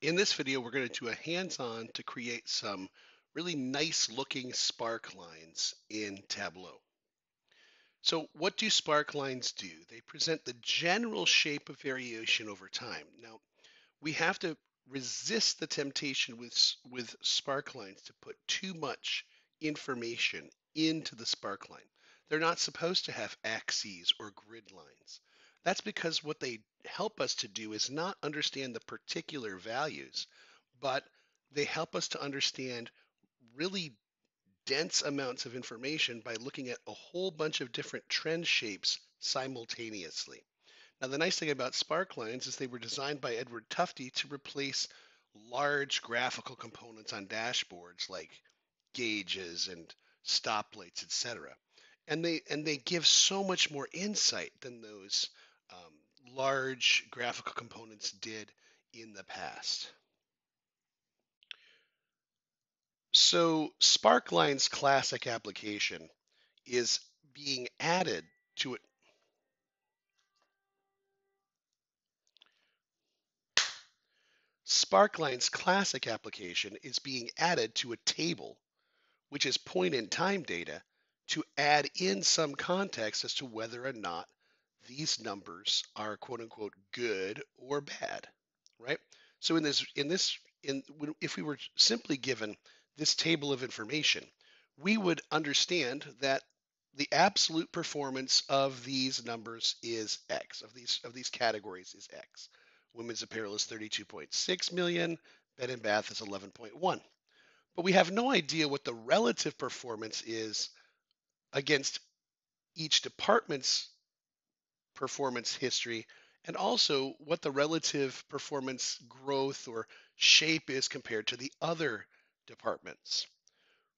In this video, we're going to do a hands-on to create some really nice looking spark lines in Tableau. So what do spark lines do? They present the general shape of variation over time. Now, we have to resist the temptation with, with spark lines to put too much information into the spark line. They're not supposed to have axes or grid lines. That's because what they help us to do is not understand the particular values, but they help us to understand really dense amounts of information by looking at a whole bunch of different trend shapes simultaneously. Now, the nice thing about spark lines is they were designed by Edward Tufte to replace large graphical components on dashboards like gauges and stoplights, etc. And they and they give so much more insight than those um, large graphical components did in the past. So Sparkline's classic application is being added to it. Sparkline's classic application is being added to a table, which is point in time data, to add in some context as to whether or not these numbers are quote unquote good or bad, right? So in this, in this, in if we were simply given this table of information, we would understand that the absolute performance of these numbers is X, of these of these categories is X. Women's apparel is 32.6 million, bed and bath is 11.1. But we have no idea what the relative performance is against each department's performance history and also what the relative performance growth or shape is compared to the other departments.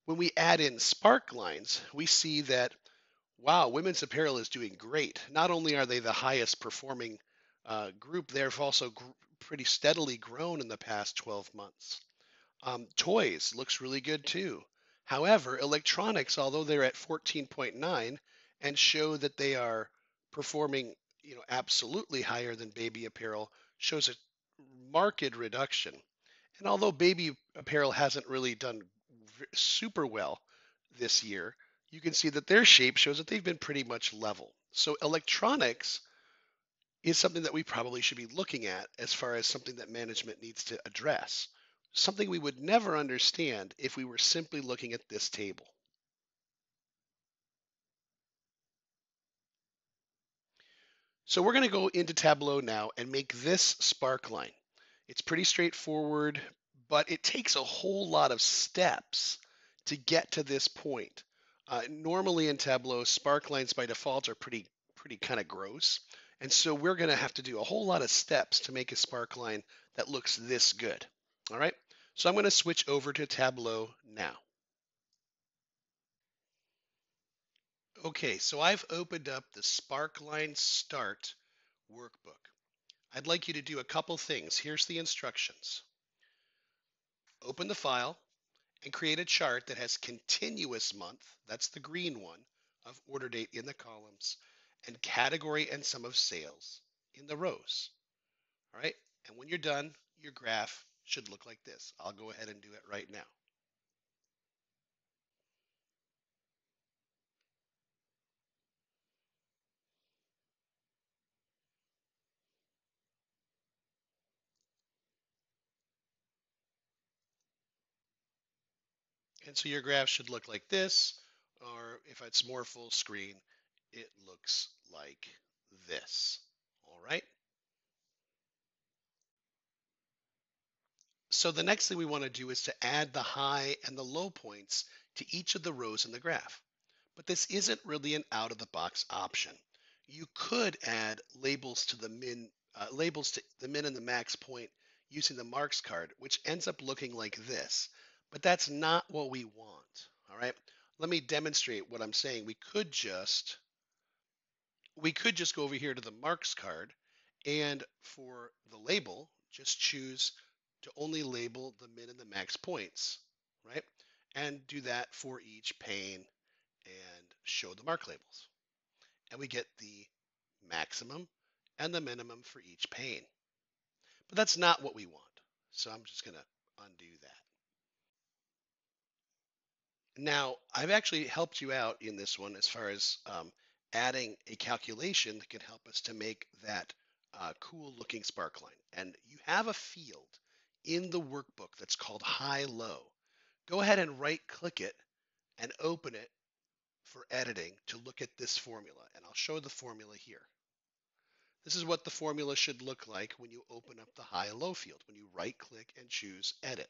When we add in spark lines, we see that, wow, women's apparel is doing great. Not only are they the highest performing uh, group, they've also gr- pretty steadily grown in the past 12 months. Um, toys looks really good too. However, electronics, although they're at 14.9 and show that they are performing, you know, absolutely higher than baby apparel, shows a marked reduction. And although baby apparel hasn't really done super well this year, you can see that their shape shows that they've been pretty much level. So electronics is something that we probably should be looking at as far as something that management needs to address. Something we would never understand if we were simply looking at this table. So we're going to go into Tableau now and make this sparkline. It's pretty straightforward, but it takes a whole lot of steps to get to this point. Uh, normally in Tableau, sparklines by default are pretty, pretty kind of gross. And so we're going to have to do a whole lot of steps to make a sparkline that looks this good. All right. So I'm going to switch over to Tableau now. Okay, so I've opened up the Sparkline Start workbook. I'd like you to do a couple things. Here's the instructions. Open the file and create a chart that has continuous month, that's the green one, of order date in the columns, and category and sum of sales in the rows. All right, and when you're done, your graph should look like this. I'll go ahead and do it right now. And so your graph should look like this, or if it's more full screen, it looks like this. All right. So the next thing we want to do is to add the high and the low points to each of the rows in the graph. But this isn't really an out of the box option. You could add labels to the min uh, labels to the min and the max point using the marks card, which ends up looking like this. But that's not what we want, all right? Let me demonstrate what I'm saying. We could just, we could just go over here to the marks card and for the label, just choose to only label the min and the max points, right? And do that for each pane and show the mark labels. And we get the maximum and the minimum for each pane. But that's not what we want. So I'm just going to undo that. Now, I've actually helped you out in this one as far as um, adding a calculation that can help us to make that uh, cool looking sparkline. And you have a field in the workbook that's called high-low. Go ahead and right click it and open it for editing to look at this formula. And I'll show the formula here. This is what the formula should look like when you open up the high-low field, when you right click and choose edit.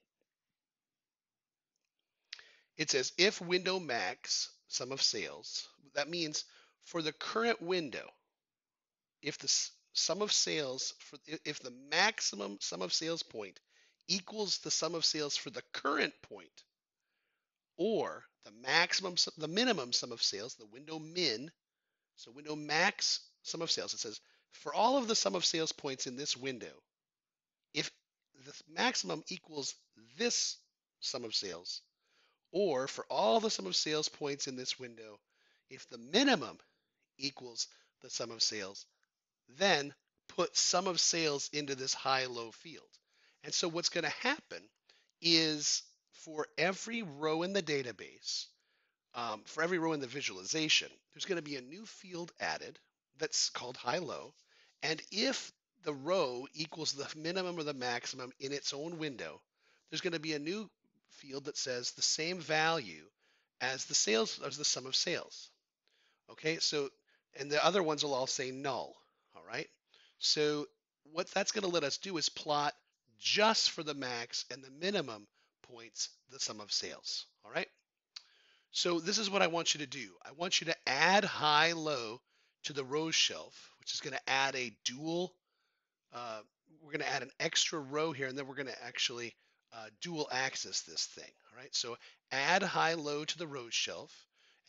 It says if window max sum of sales, that means for the current window, if the sum of sales for if the maximum sum of sales point equals the sum of sales for the current point or the maximum the minimum sum of sales the window min so window max sum of sales it says for all of the sum of sales points in this window if the maximum equals this sum of sales or for all the sum of sales points in this window if the minimum equals the sum of sales then put sum of sales into this high-low field. And so what's going to happen is for every row in the database, um, for every row in the visualization, there's going to be a new field added that's called high-low. And if the row equals the minimum or the maximum in its own window, there's going to be a new field that says the same value as the sales as the sum of sales. Okay, so and the other ones will all say null all right? So what that's going to let us do is plot just for the max and the minimum points the sum of sales, all right? So this is what I want you to do. I want you to add high-low to the row shelf, which is going to add a dual, uh, we're going to add an extra row here, and then we're going to actually uh, dual axis this thing, all right? So add high-low to the row shelf,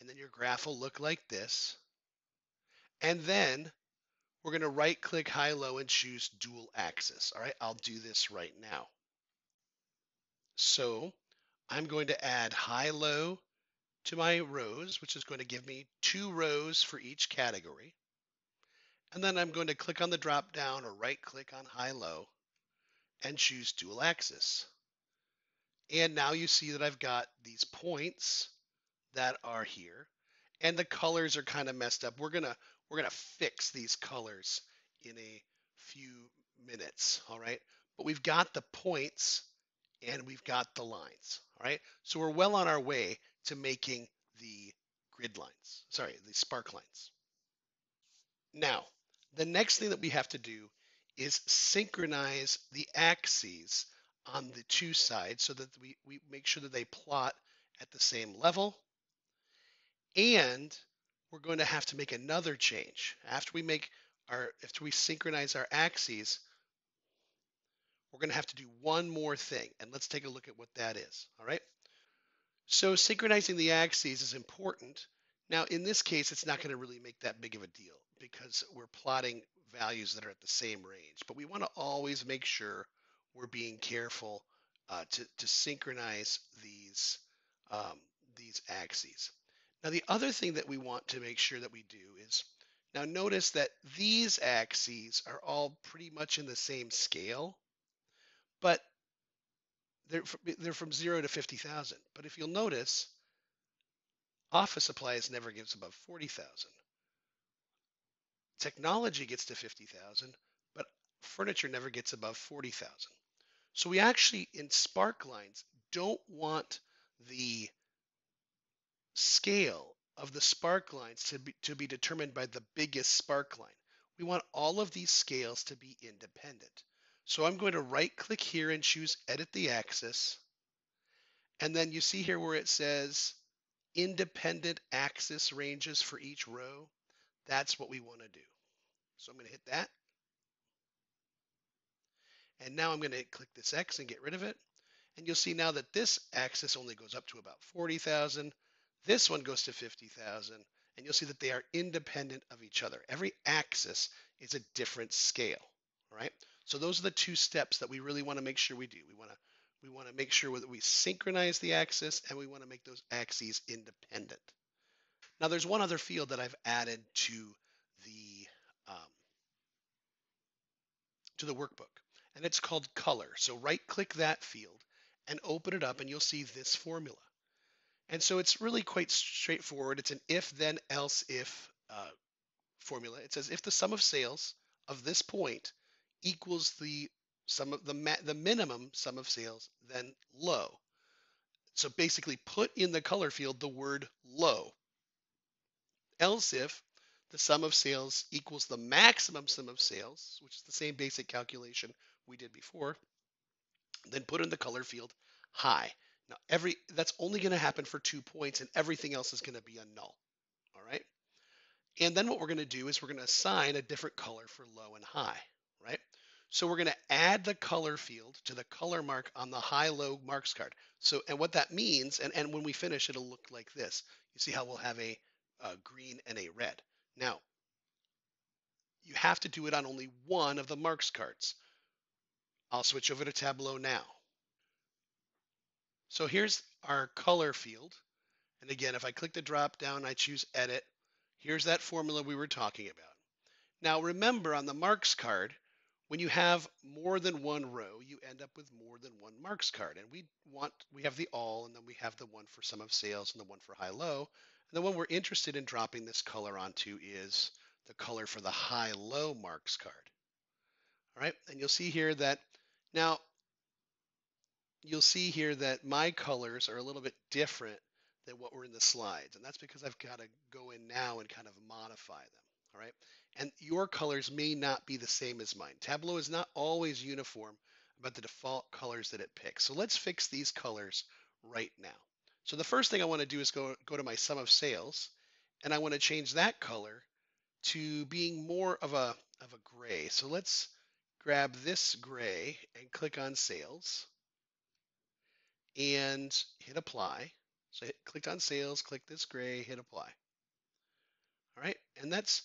and then your graph will look like this. And then we're going to right click high low and choose dual axis. All right, I'll do this right now. So I'm going to add high low to my rows, which is going to give me two rows for each category. And then I'm going to click on the drop down or right click on high low and choose dual axis. And now you see that I've got these points that are here and the colors are kind of messed up. We're gonna we're gonna fix these colors in a few minutes, all right? But we've got the points and we've got the lines, all right? So we're well on our way to making the grid lines, sorry, the spark lines. Now, the next thing that we have to do is synchronize the axes on the two sides so that we, we make sure that they plot at the same level and we're going to have to make another change. After we make our, after we synchronize our axes, we're going to have to do one more thing. And let's take a look at what that is. All right. So synchronizing the axes is important. Now, in this case, it's not going to really make that big of a deal because we're plotting values that are at the same range. But we want to always make sure we're being careful uh, to, to synchronize these, um, these axes. Now, the other thing that we want to make sure that we do is, now notice that these axes are all pretty much in the same scale, but they're, they're from zero to 50,000. But if you'll notice, office supplies never gets above 40,000. Technology gets to 50,000, but furniture never gets above 40,000. So we actually, in spark lines, don't want the scale of the spark lines to be, to be determined by the biggest spark line. We want all of these scales to be independent. So I'm going to right click here and choose edit the axis. And then you see here where it says independent axis ranges for each row. That's what we want to do. So I'm going to hit that. And now I'm going to click this X and get rid of it. And you'll see now that this axis only goes up to about 40,000. This one goes to 50,000 and you'll see that they are independent of each other. Every axis is a different scale, right? So those are the two steps that we really want to make sure we do. We want to we want to make sure that we synchronize the axis and we want to make those axes independent. Now there's one other field that I've added to the um, to the workbook, and it's called color. So right click that field and open it up and you'll see this formula. And so it's really quite straightforward. It's an if then else if uh, formula. It says if the sum of sales of this point equals the sum of the the minimum sum of sales, then low. So basically put in the color field the word low. Else if the sum of sales equals the maximum sum of sales, which is the same basic calculation we did before, then put in the color field high. Now every that's only going to happen for two points and everything else is going to be a null. All right. And then what we're going to do is we're going to assign a different color for low and high, right? So we're going to add the color field to the color mark on the high-low marks card. So, and what that means, and, and when we finish, it'll look like this. You see how we'll have a, a green and a red. Now, you have to do it on only one of the marks cards. I'll switch over to Tableau now. So here's our color field. And again, if I click the drop down, I choose edit. Here's that formula we were talking about. Now remember on the marks card, when you have more than one row, you end up with more than one marks card. And we want, we have the all, and then we have the one for sum of sales and the one for high-low. And the one we're interested in dropping this color onto is the color for the high-low marks card. All right, and you'll see here that now you'll see here that my colors are a little bit different than what were in the slides. And that's because I've got to go in now and kind of modify them. All right. And your colors may not be the same as mine. Tableau is not always uniform about the default colors that it picks. So let's fix these colors right now. So the first thing I want to do is go, go to my sum of sales and I want to change that color to being more of a, of a gray. So let's grab this gray and click on sales and hit apply. So I clicked on sales, click this gray, hit apply. All right, and that's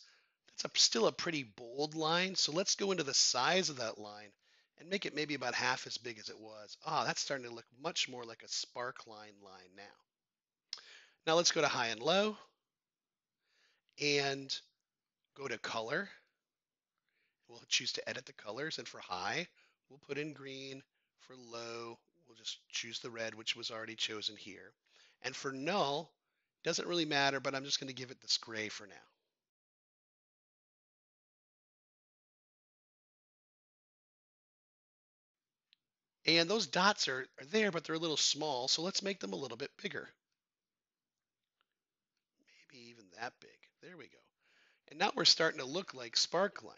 that's a, still a pretty bold line. So let's go into the size of that line and make it maybe about half as big as it was. Ah, that's starting to look much more like a sparkline line now. Now let's go to high and low and go to color. We'll choose to edit the colors and for high, we'll put in green. For low, we'll just choose the red, which was already chosen here. And for null, doesn't really matter, but I'm just going to give it this gray for now. And those dots are, are there, but they're a little small, so let's make them a little bit bigger. Maybe even that big. There we go. And now we're starting to look like spark lines.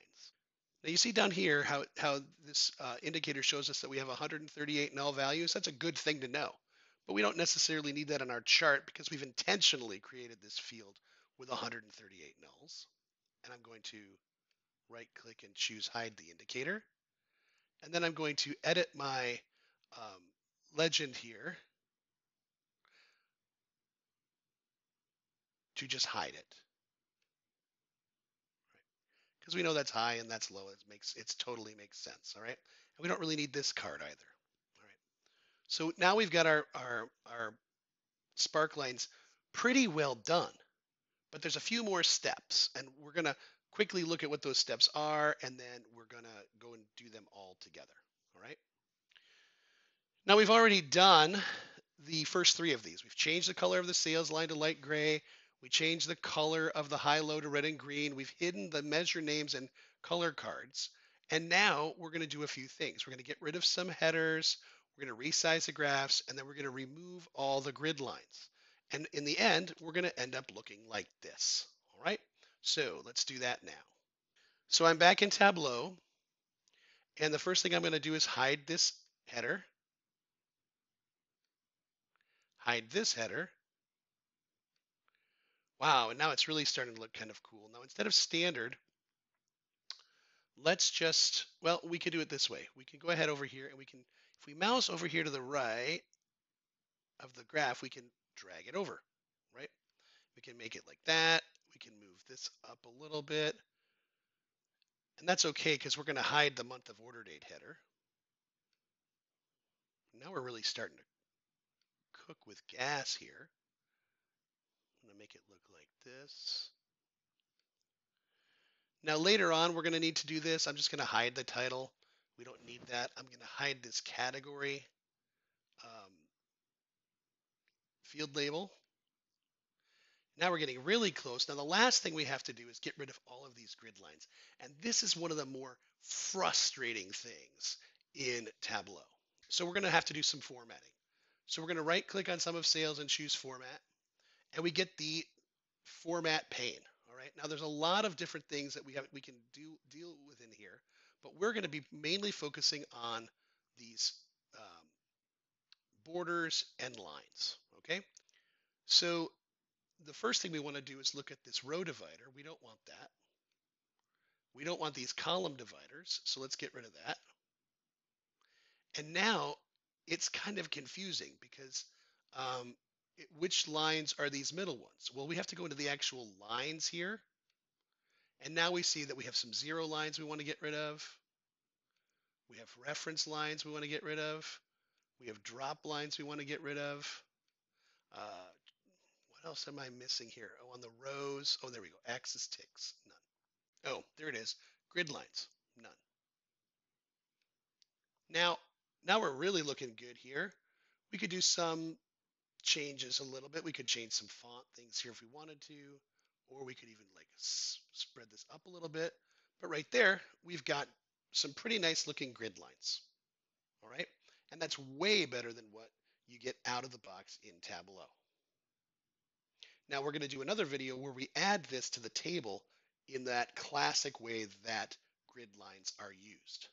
Now you see down here how, how this uh, indicator shows us that we have 138 null values. That's a good thing to know. But we don't necessarily need that on our chart because we've intentionally created this field with 138 nulls. And I'm going to right click and choose hide the indicator. And then I'm going to edit my um, legend here to just hide it. Because we know that's high and that's low. It makes it's totally makes sense. All right. And we don't really need this card either. All right. So now we've got our our our spark lines pretty well done. But there's a few more steps, and we're gonna quickly look at what those steps are, and then we're going to go and do them all together. All right. Now we've already done the first three of these. We've changed the color of the sales line to light gray. We changed the color of the high low to red and green. We've hidden the measure names and color cards. And now we're going to do a few things. We're going to get rid of some headers. We're going to resize the graphs, and then we're going to remove all the grid lines. And in the end, we're going to end up looking like this. So let's do that now. So I'm back in Tableau. And the first thing I'm going to do is hide this header. Hide this header. Wow, and now it's really starting to look kind of cool. Now instead of standard, let's just, well, we could do it this way. We can go ahead over here and we can, if we mouse over here to the right of the graph, we can drag it over, right? We can make it like that. Can move this up a little bit. And that's okay because we're going to hide the month of order date header. Now we're really starting to cook with gas here. I'm going to make it look like this. Now later on, we're going to need to do this. I'm just going to hide the title. We don't need that. I'm going to hide this category um, field label. Now we're getting really close. Now the last thing we have to do is get rid of all of these grid lines. And this is one of the more frustrating things in Tableau. So we're going to have to do some formatting. So we're going to right click on sum of sales and choose format. And we get the format pane. All right. Now there's a lot of different things that we have we can do deal with in here, but we're going to be mainly focusing on these um, borders and lines. Okay. So the first thing we want to do is look at this row divider. We don't want that. We don't want these column dividers, so let's get rid of that. And now it's kind of confusing because um, it, which lines are these middle ones? Well, we have to go into the actual lines here. And now we see that we have some zero lines we want to get rid of. We have reference lines we want to get rid of. We have drop lines we want to get rid of. Uh, else am I missing here? Oh, on the rows. Oh, there we go. Axis ticks. None. Oh, there it is. Grid lines. None. Now, now we're really looking good here. We could do some changes a little bit. We could change some font things here if we wanted to, or we could even like spread this up a little bit. But right there, we've got some pretty nice looking grid lines. All right. And that's way better than what you get out of the box in Tableau. Now we're going to do another video where we add this to the table in that classic way that grid lines are used.